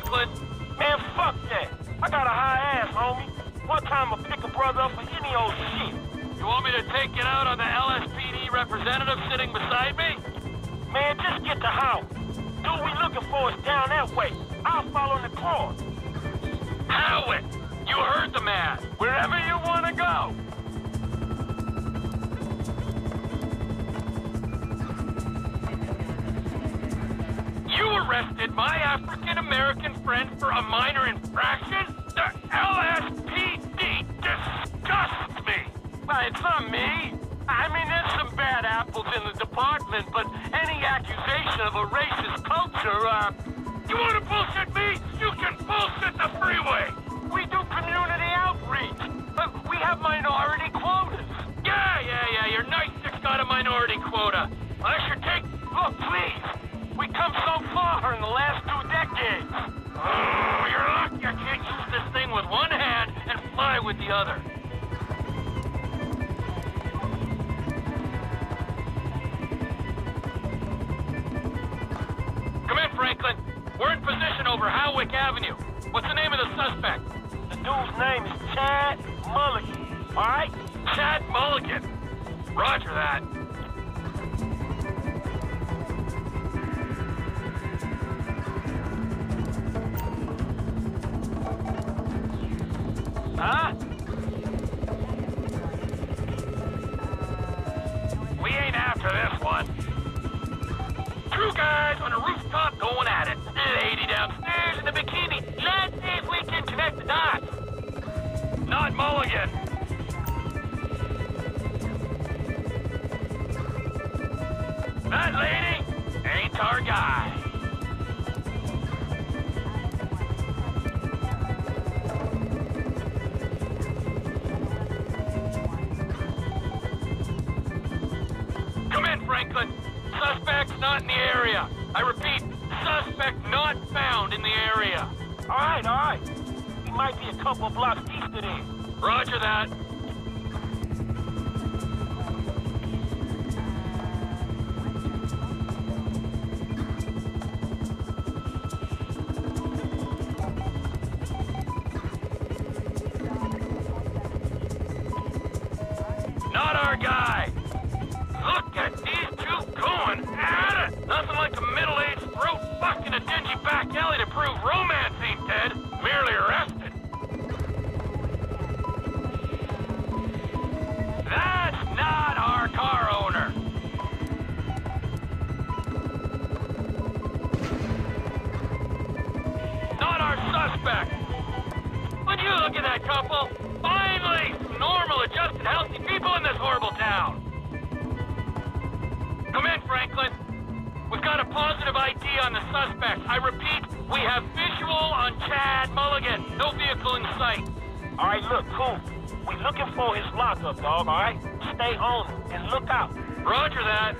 Franklin? Man, fuck that. I got a high ass, homie. One time I'll pick a brother up for any old shit. You want me to take it out on the LSPD representative sitting beside me? Man, just get the house. Dude we looking for is down that way. I'll follow the car. Howard, you heard the man. Wherever you want to go. You arrested my African-American friend for a minor infraction? The LSPD disgusts me! Well, it's not me. I mean, there's some bad apples in the department, but any accusation of a racist culture, uh... You want to bullshit me? You can bullshit the freeway! We do community outreach. But we have minority quotas. Yeah, yeah, yeah, your night six got a minority quota. I should take... Look, please. We come so far in the last with the other. Come in, Franklin. We're in position over Hawick Avenue. What's the name of the suspect? The dude's name is Chad Mulligan. All right? Chad Mulligan. Roger that. Not a dingy back alley to prove romance ain't dead, merely arrested. That's not our car owner. Not our suspect. Would you look at that couple? Finally, some normal, adjusted, healthy people in this horrible town. Come in, Franklin. We've got a positive ID on the suspect. I repeat, we have visual on Chad Mulligan. No vehicle in sight. All right, look, cool. We looking for his lockup, dog, all right? Stay on and look out. Roger that.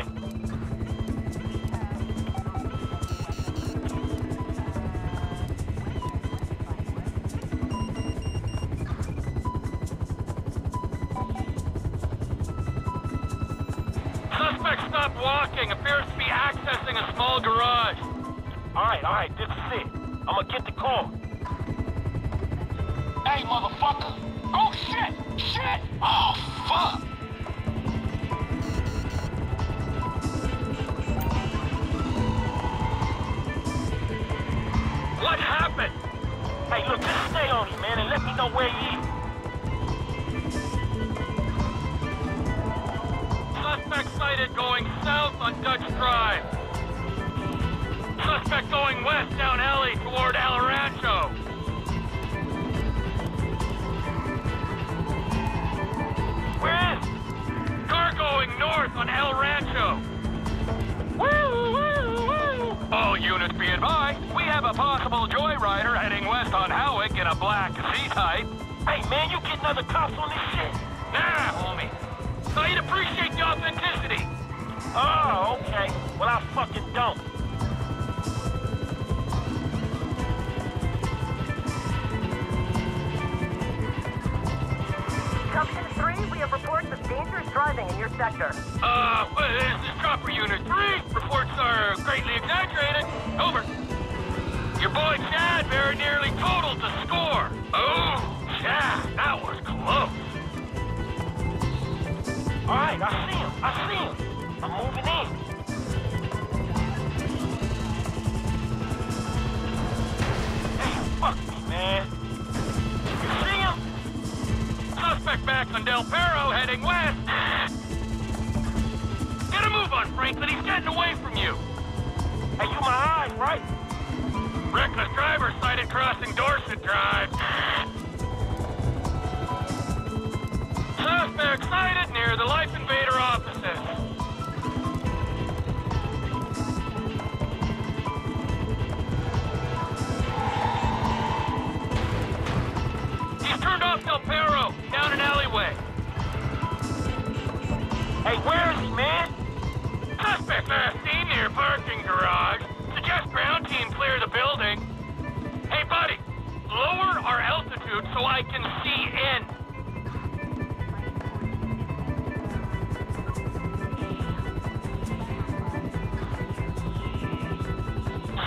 Ain't. Suspect stopped walking. Appears to be accessing a small garage. All right, all right, this is it. I'm gonna get the call. Hey, motherfucker! Oh, shit! Shit! Oh, fuck! Hey, look, just stay on him, man, and let me know where he is. Suspect sighted going south on Dutch Drive. Suspect going west down alley toward El Rancho. Where is? Car going north on El Rancho. Woo, woo, woo. All units be advised, we have a possible Z-Type. Hey, man, you getting other cops on this shit? Nah, homie. I'd appreciate the authenticity. Oh, okay. Well, I fucking don't. Junction 3, we have reports of dangerous driving in your sector. Uh, well, this is Chopper Unit 3. Reports are greatly exaggerated. Over. Your boy Chad very nearly totaled the score. Oh, Chad, that was close. All right, I see him. I see him. I'm moving in. Hey, fuck me, man. You see him? Suspect back on Del Perro heading west. Reckless driver sighted crossing Dorset Drive. Suspect sighted near the Life Invader offices. He's turned off Del Perro, down an alleyway. Hey, where so I can see in.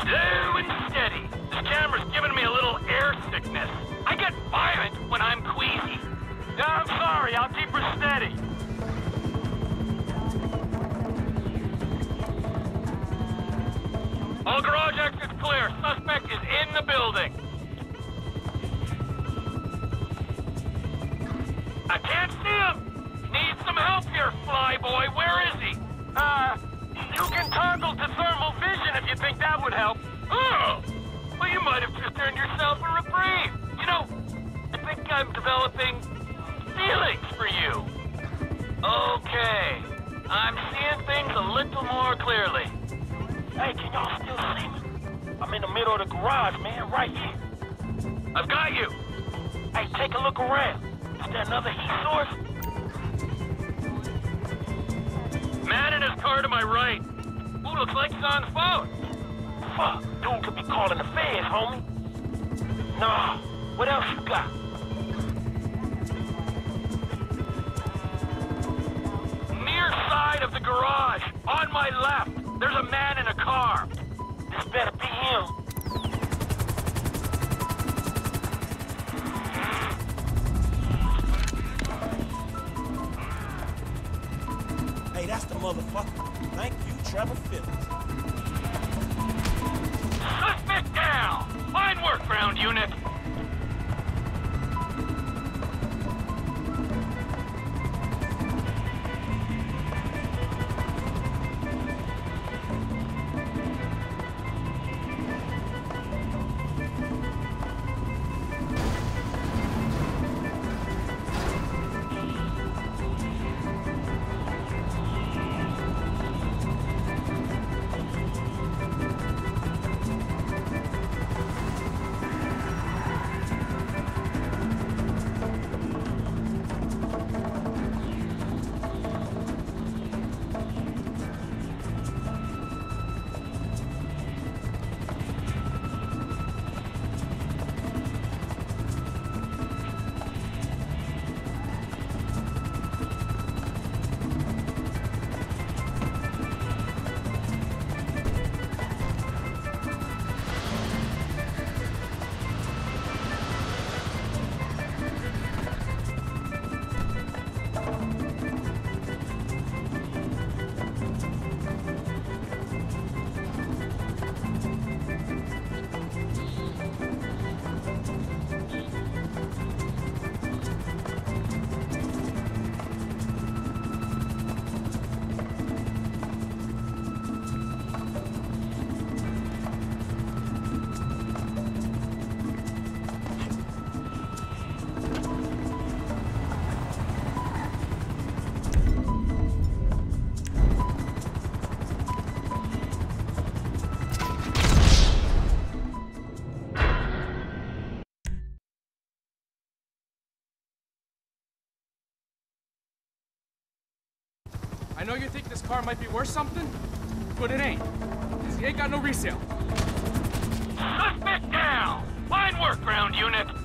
Slow and steady. This camera's giving me a little air sickness. I get violent when I'm queasy. Yeah, I'm sorry. I'll keep her steady. All garage exits clear. Suspect is in the building. Earned yourself a reprieve. You know, I think I'm developing feelings for you. Okay. I'm seeing things a little more clearly. Hey, can y'all still see me? I'm in the middle of the garage, man, right here. I've got you. Hey, take a look around. Is there another heat source? Man in his car to my right. Ooh, looks like he's on the phone. Fuck, dude could be calling the feds, homie. Nah, what else you got? Near side of the garage, on my left, there's a man in a car. This better be him. Hey, that's the motherfucker. Thank you, Trevor Phillips. I know you think this car might be worth something, but it ain't. 'Cause it ain't got no resale. Suspect down! Find workaround unit!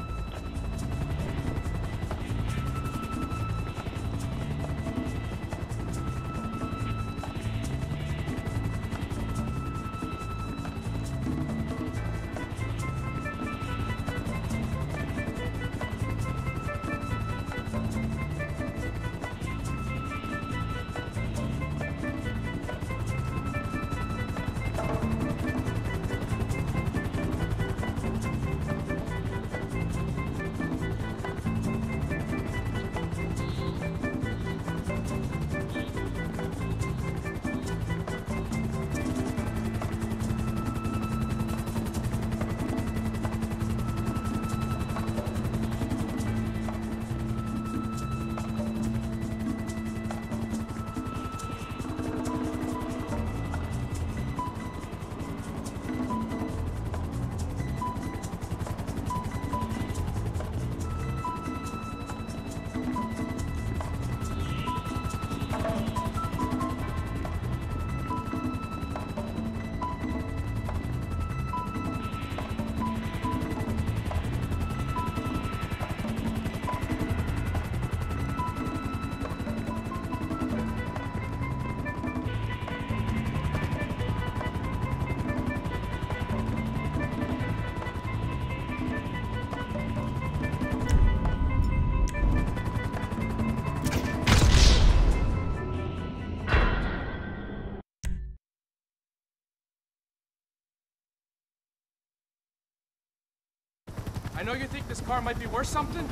Know you think this car might be worth something,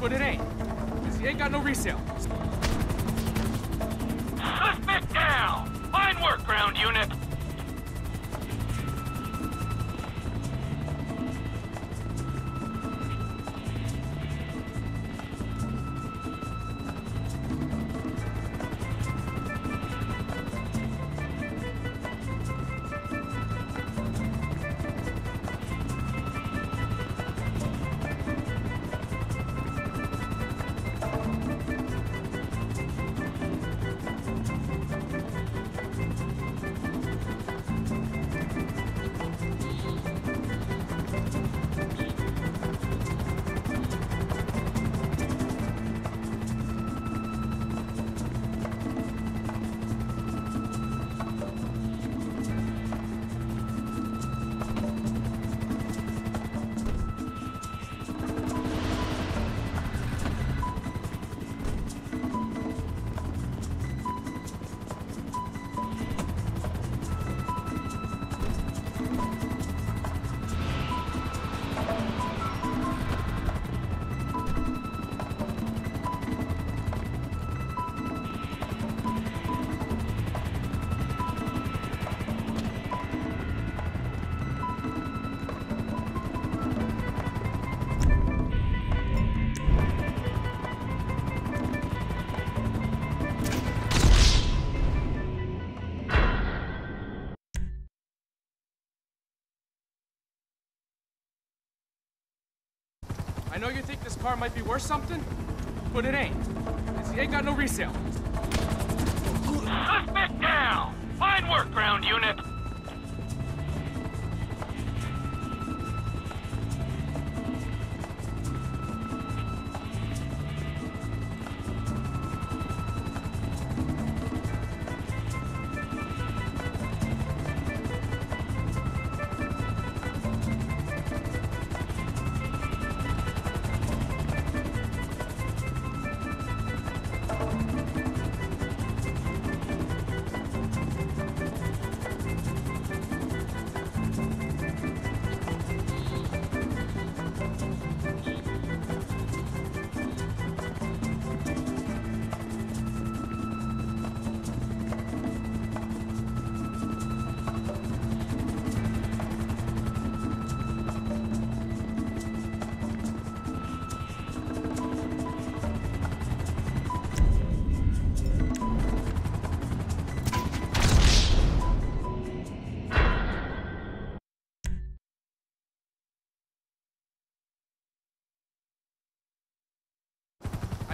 but it ain't. 'Cause it ain't got no resale. Suspect down! Find workaround unit! Know you think this car might be worth something, but it ain't. it ain't got no resale. Suspect down! Find workaround unit!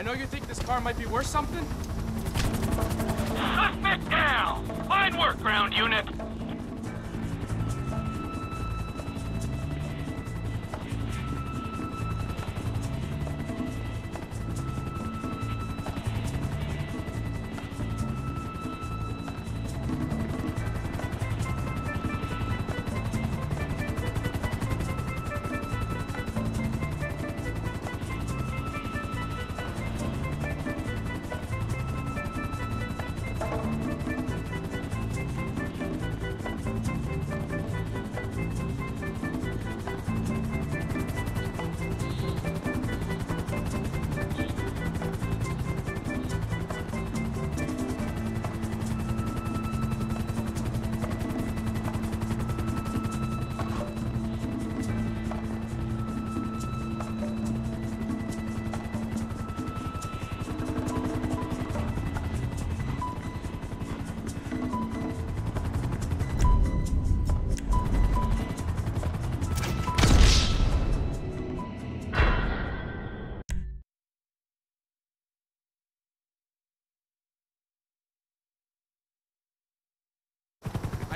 Know you think this car might be worth something, Suspect down! Fine work, ground unit.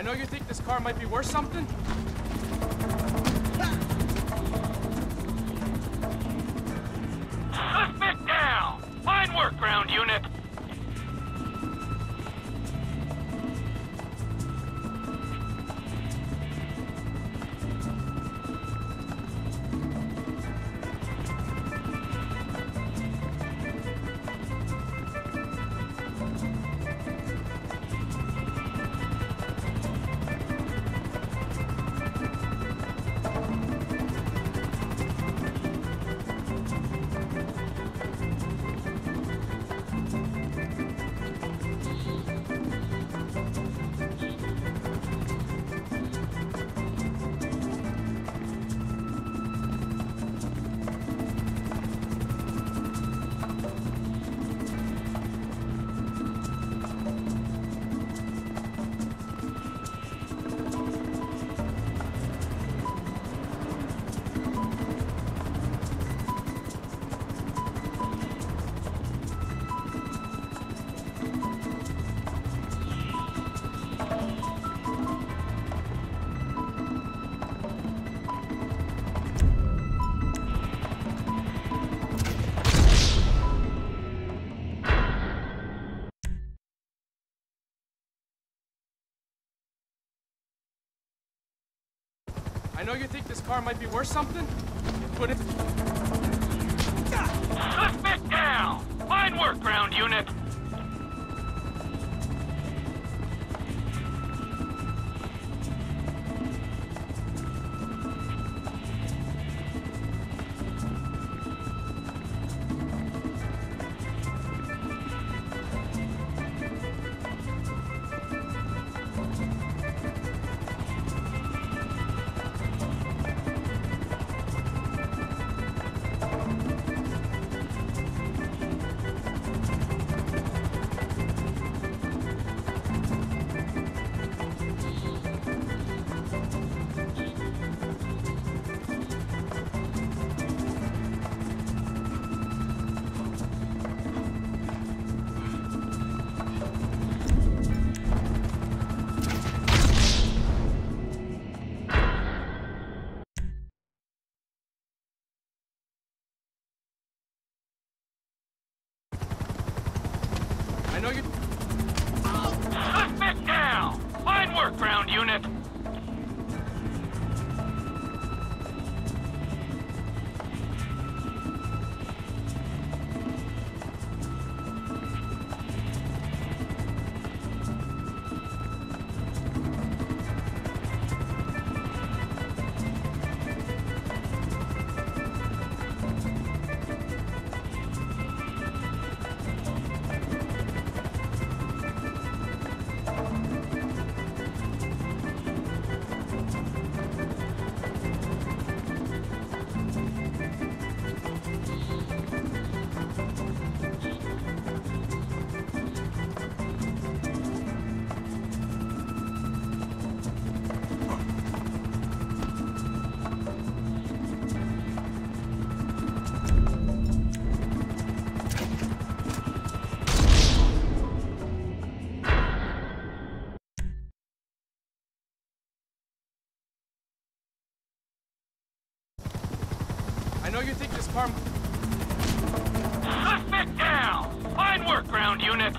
I know you think this car might be worth something? Know you think this car might be worth something? But it... Suspect down! Fine work, ground unit. Car... Suspect down! Fine work, ground unit.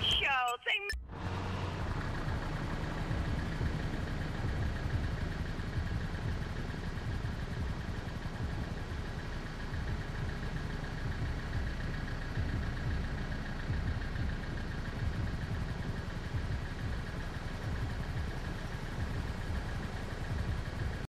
Show. Say